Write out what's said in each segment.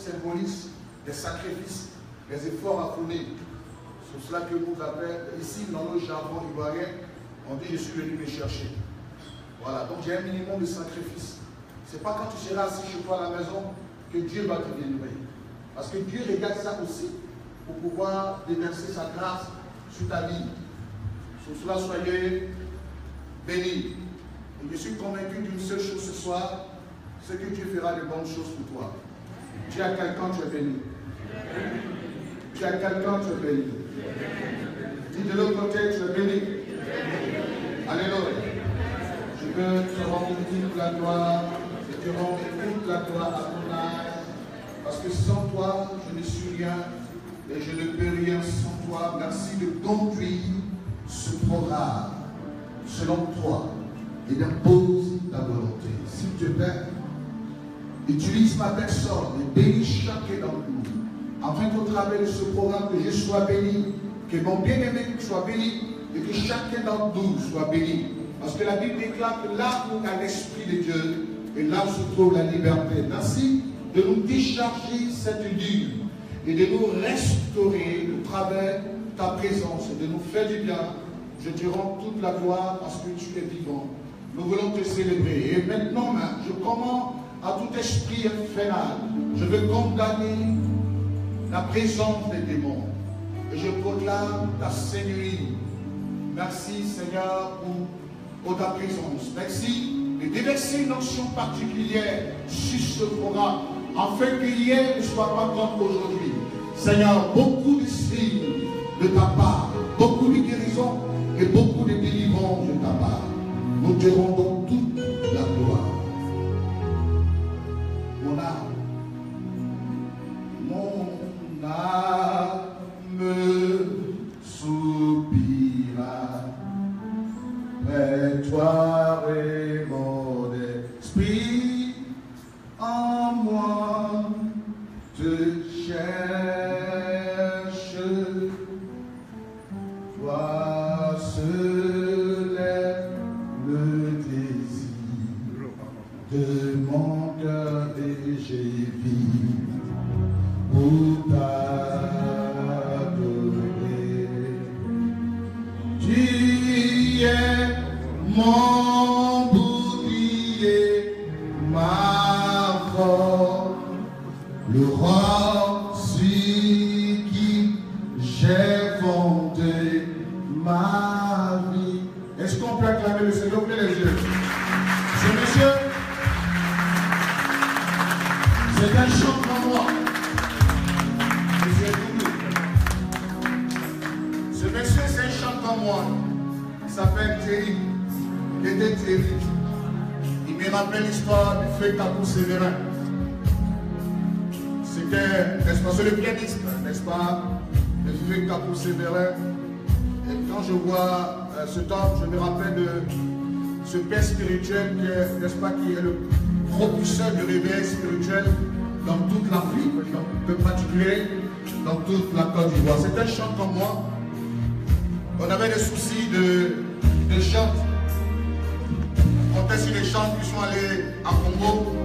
symbolise des sacrifices, des efforts à fournir. C'est cela que vous appelez, ici dans le jargon ivoirien, on dit je suis venu me chercher. Voilà, donc j'ai un minimum de sacrifice. Ce n'est pas quand tu seras assis chez toi à la maison que Dieu va te délivrer. Parce que Dieu regarde ça aussi pour pouvoir déverser sa grâce sur ta vie. Sur cela, soyez bénis. Et je suis convaincu d'une seule chose ce soir, c'est que Dieu fera de bonnes choses pour toi. Tu as quelqu'un, tu es béni. Tu as quelqu'un, tu es béni. Dis de l'autre côté, tu es béni. Alléluia. Je veux te rendre toute la gloire et te rendre toute la gloire à ton âge. Parce que sans toi, je ne suis rien et je ne peux rien sans toi. Merci de conduire ce programme selon toi et d'impose ta volonté. S'il te plaît, utilise ma personne et bénis chacun d'entre nous, afin qu'au travers de ce programme, que je sois béni, que mon bien-aimé soit béni et que chacun d'entre nous soit béni. Parce que la Bible déclare que là où a l'Esprit de Dieu, et là où se trouve la liberté. Merci de nous décharger cette dure et de nous restaurer au travers ta présence et de nous faire du bien. Je te rends toute la gloire parce que tu es vivant. Nous voulons te célébrer. Et maintenant, je commande à tout esprit infernal. Je veux condamner la présence des démons. Et je proclame ta Seigneurie. Merci Seigneur pour, ta présence. Merci de déverser une onction particulière sur ce programme, afin que hier ne soit pas comme aujourd'hui. Seigneur, beaucoup de signes de ta part, beaucoup de guérisons et beaucoup de délivrances de ta part. Nous te rendons comme moi. Il s'appelle Thierry. Il était Thierry. Il me rappelle l'histoire du feu Capou Sévérin. C'était, n'est-ce pas, c'est le pianiste, n'est-ce pas, le feu Capou Sévérin. Et quand je vois euh, ce temps, je me rappelle de ce père spirituel qui est, n'est-ce pas, qui est le propulseur du réveil spirituel dans toute l'Afrique, en particulier dans toute la Côte d'Ivoire. C'est un chant comme moi. On avait des soucis de, chant. On était sur les chants qui sont allés à Congo.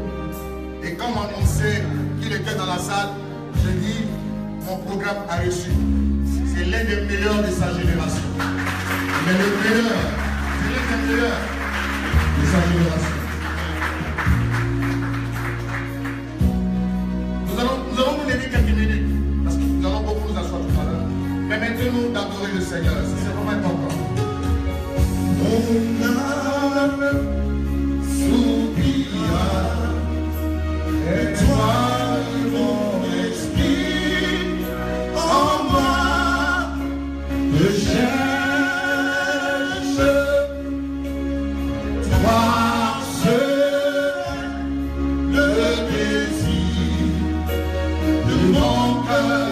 Et quand on annoncé qu'il était dans la salle, j'ai dit, mon programme a reçu. C'est l'un des meilleurs de sa génération. Mais le meilleur, c'est l'un des meilleurs de sa génération. Nous d'adorer le Seigneur, c'est vraiment important. Mon âme soupira, et toi, mon esprit, en moi, je cherche toi. Le désir de mon cœur.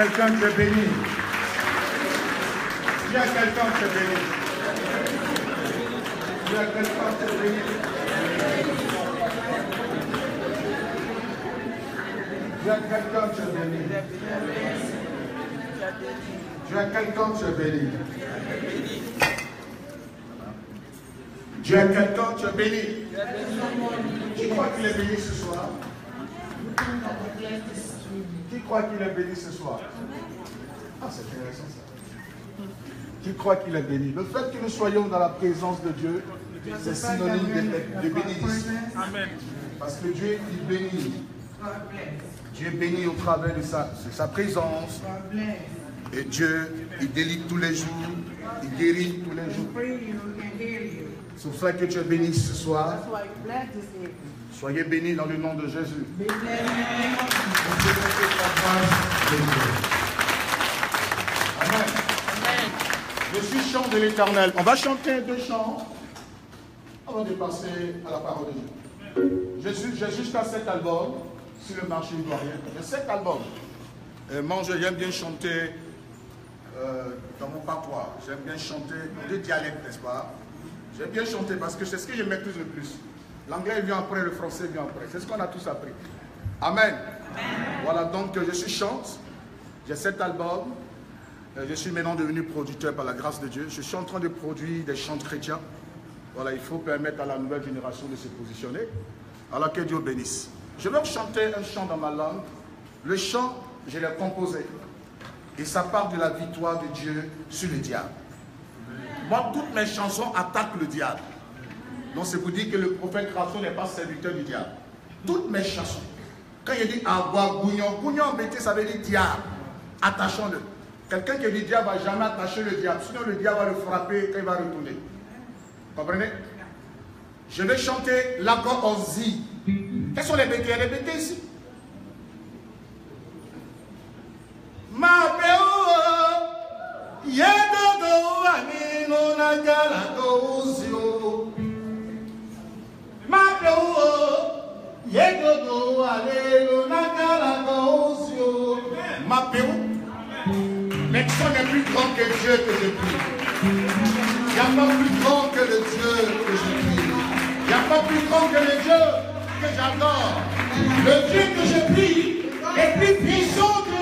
Quelqu'un qui est béni. Dieu a quelqu'un, tu es béni. Dieu a quelqu'un, tu es béni. Dieu a quelqu'un, tu es béni. Qui croit qu'il est béni ce soir Qui croit qu'il est béni ce soir Ah, c'est intéressant ça. Qui croit qu'il est béni Le fait que nous soyons dans la présence de Dieu, c'est synonyme de, de bénédiction. Amen. Parce que Dieu, il bénit. Dieu est béni au travers de sa, de sa présence. Et Dieu, il délivre tous les jours. Il guérit tous les jours. C'est pour que tu es béni ce soir. Soyez bénis dans le nom de Jésus. Amen. Je suis chant de l'éternel. On va chanter deux chants avant de passer à la parole de Dieu. J'ai ju- J'ai jusqu'à sept albums sur le marché ivoirien. J'ai sept albums. Et moi, j'aime bien chanter euh, dans mon patois. J'aime bien chanter dans des dialectes, n'est-ce pas? J'aime bien chanter parce que c'est ce que je maîtrise le plus. L'anglais vient après, le français vient après. C'est ce qu'on a tous appris. Amen. Voilà, donc je suis chante. J'ai sept albums. Euh, Je suis maintenant devenu producteur par la grâce de Dieu. Je suis en train de produire des chants chrétiens. Voilà, il faut permettre à la nouvelle génération de se positionner. Alors que Dieu bénisse. Je vais chanter un chant dans ma langue. Le chant, je l'ai composé. Et ça part de la victoire de Dieu sur le diable. Toutes mes chansons attaquent le diable. Donc, c'est pour dire que le prophète Rasso n'est pas serviteur du diable. Toutes mes chansons. Quand il dit Agua Gougnon, Gougnon, mettez, ça veut dire diable. Attachons-le. Quelqu'un qui dit diable va jamais attacher le diable. Sinon, le diable va le frapper quand il va retourner. Comprenez? Je vais chanter Lago Ozi. Quels sont les a les bêtés ici. Ma peu, que j'adore. Le Dieu que je prie est plus puissant que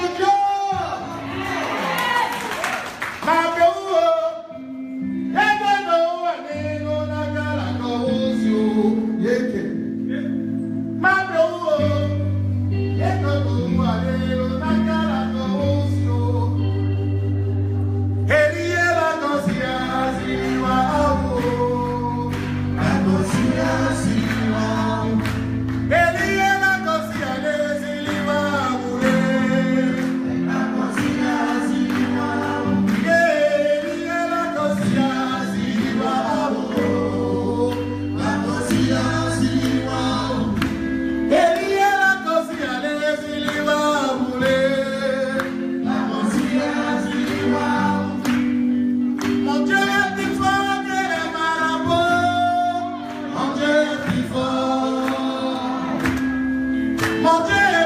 Mon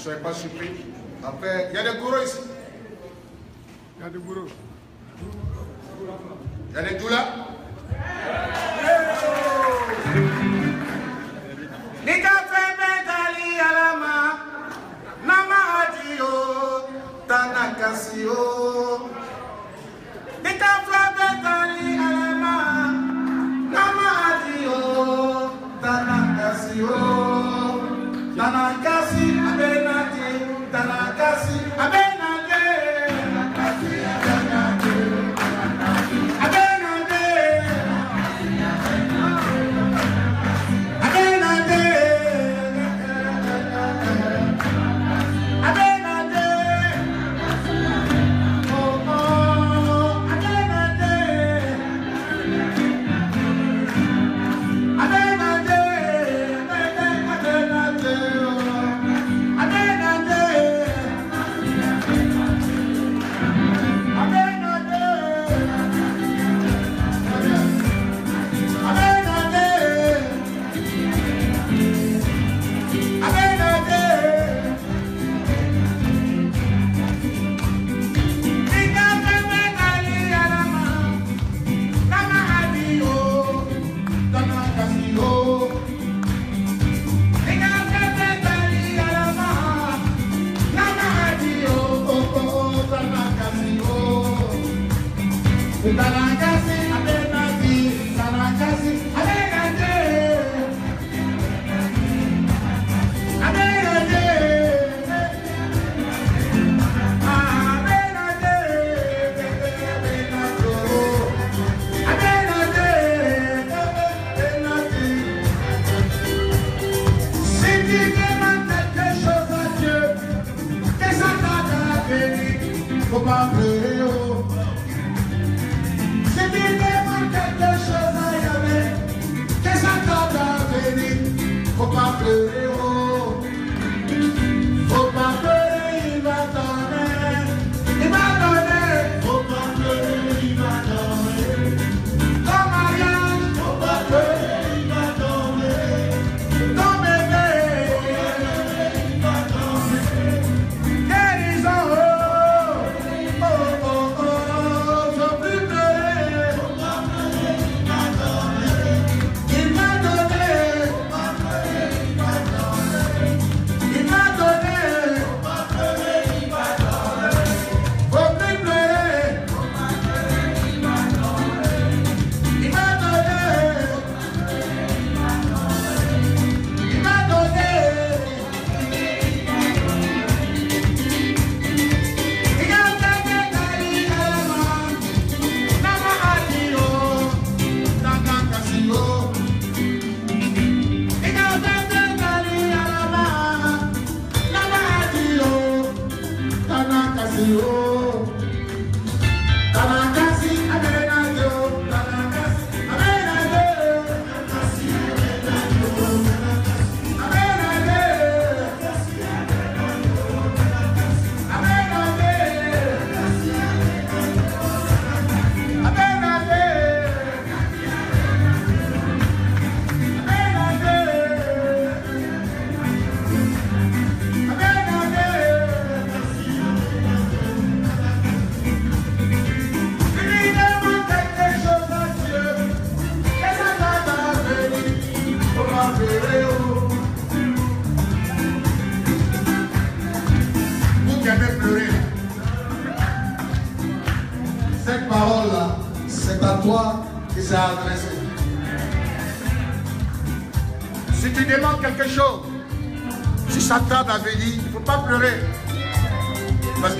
ne soyez pas surpris. Après, il y a des gourous ici. Il y a des gourous. Il y a des doulas.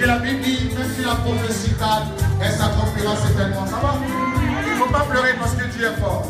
Que la Bible dit, même si la prophétie tarde, elle s'accomplira certainement. Ça va? Il ne faut pas pleurer parce que Dieu est fort.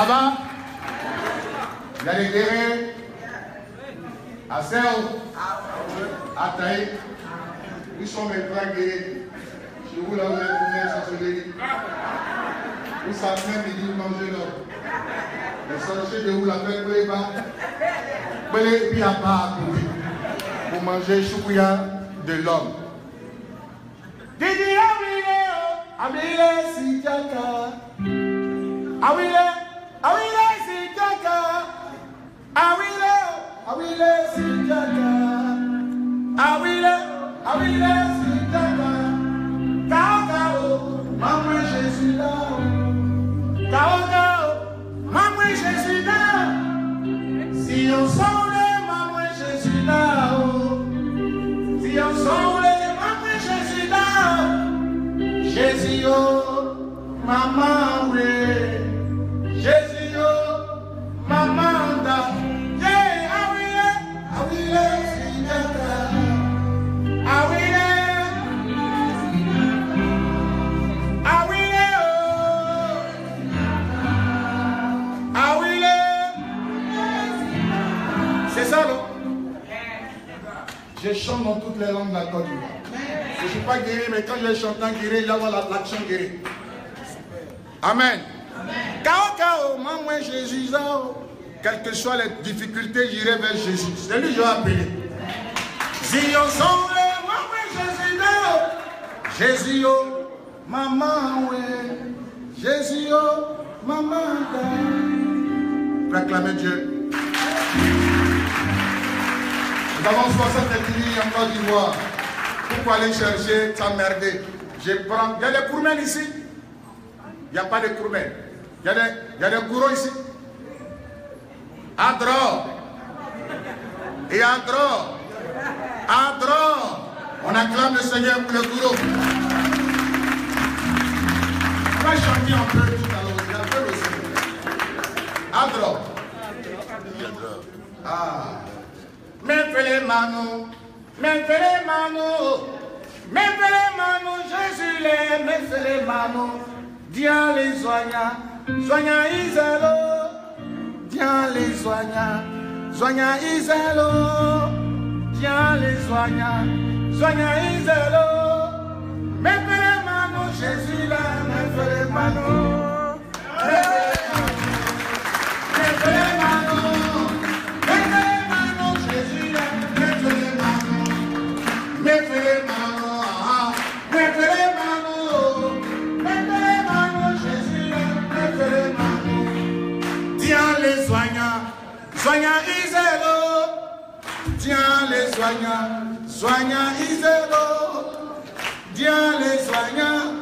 Ça va? Il y a des guerriers à Serre, à Taï? Ils sont mes guerriers. Chez vous, vous venus sur ce lit. Vous savez même, manger l'homme. Les sorciers de vous, la fête, vous les bas. Vous à. Pour manger choukouya de l'homme. Didi Amile, Amile. Awile, awile si jaka. Awile, awile si jaka. Awile, awile si jaka. Kao kao, maman Jésus là. Kao kao, maman Jésus là. Si on s'enle, maman Jésus là. Si on s'enle, maman Jésus là. Jésus oh, maman oui. Jésus Je chante dans toutes les langues de la Côte d'Ivoire. Je ne suis pas guéri, mais quand je vais chanter en guéri, il y aura l'action guérie. Amen. Kao kao, maman Jésus, là, quelles que soient les difficultés, j'irai vers Jésus. C'est lui que je vais appeler. Zion son Jésus, là. Jésus, oh, maman, ouais. Jésus, oh, maman, là. Proclamez Dieu. Nous avons 60 églises en Côte d'Ivoire. Pourquoi aller chercher t'emmerder Je prends. Il y a des courmènes ici. Il n'y a pas de courmènes. Il y a des, des ici. Adro. Et Adro. Adro. On acclame le Seigneur pour le gourou. On va chanter un peu tout à l'heure. A un peu aussi. Adro. Ah. Mefele manu, mefele manu, mefele manu, Jésus les mefele manu. Dia les soigna, soigna Iselo. Dia les soigna, soigna Iselo. Dia les soigna, soigna Iselo. Mefele manu, Jésus les mefele Tiens les soignants, soignants Iselo. Tiens les soignants,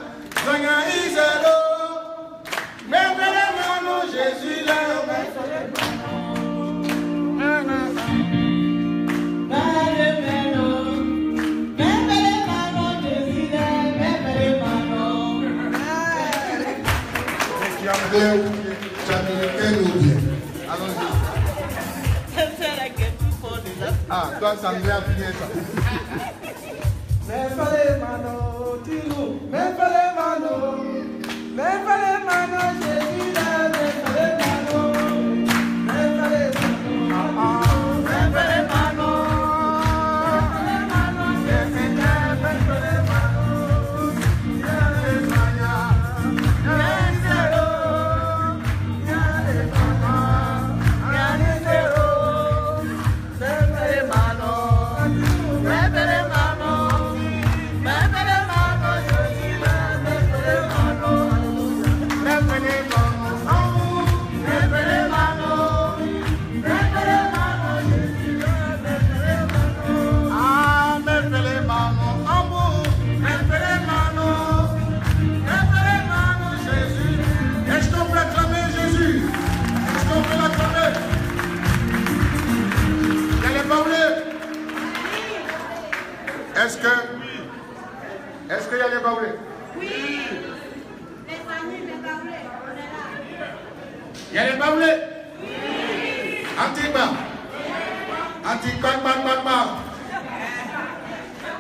toi, ça me vient bien ça. Est-ce que. Est-ce qu'il y a les baoulés? Oui. Les amis, les baoulés, on est là. Il y a les baoulés? Oui. Antiba. Antiba,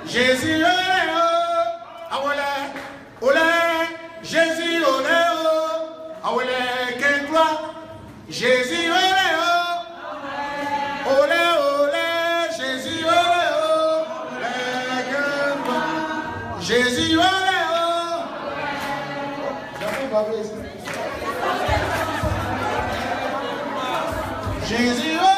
Jésus, oh. ah olé, olé, Jésus, olé, oh. ah olé, quelle gloire, Jésus. cabeça. Jesus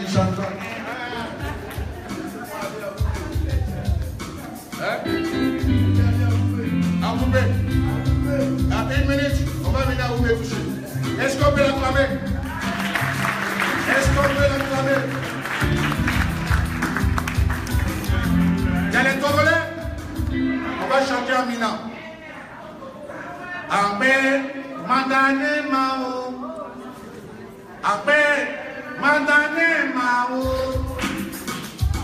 Est-ce qu'on peut l'acclamer Est-ce qu'on peut l'acclamer Il y a les Togolais. On va chanter en minant. Amen, Mandane Mao. Amen, Mandane Mao.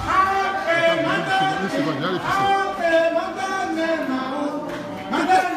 Amen, Mandane Mao. Amen, Mandane Mao.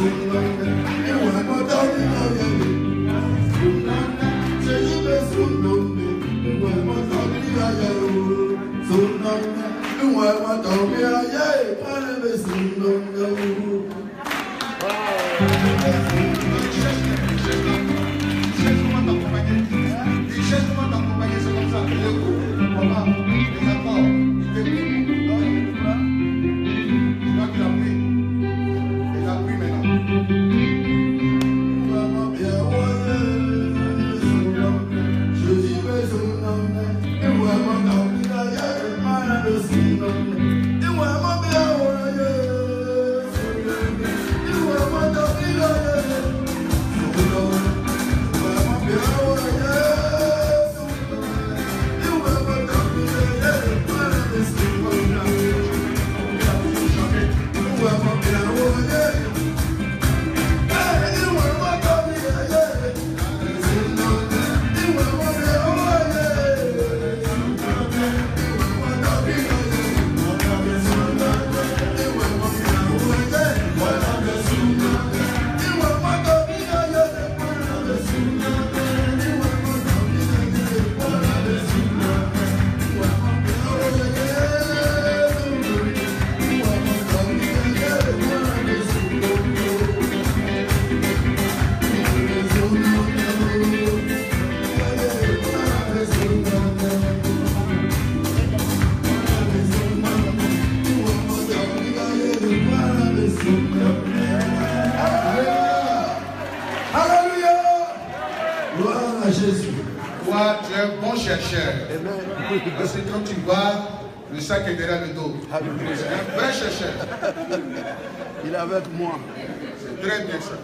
Yeah. derrière le dos. C'est un. Il est avec moi. C'est très bien ça.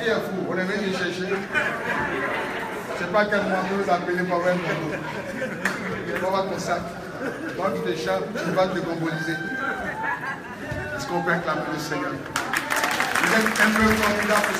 Il est fou, on est venu chercher. Je ne sais pas quel manteau l'appeler par un manteau. On va ton sac. Quand tu t'échappes, tu vas te gombolisé. Est-ce qu'on peut acclamer le Seigneur? Vous êtes un peu formidable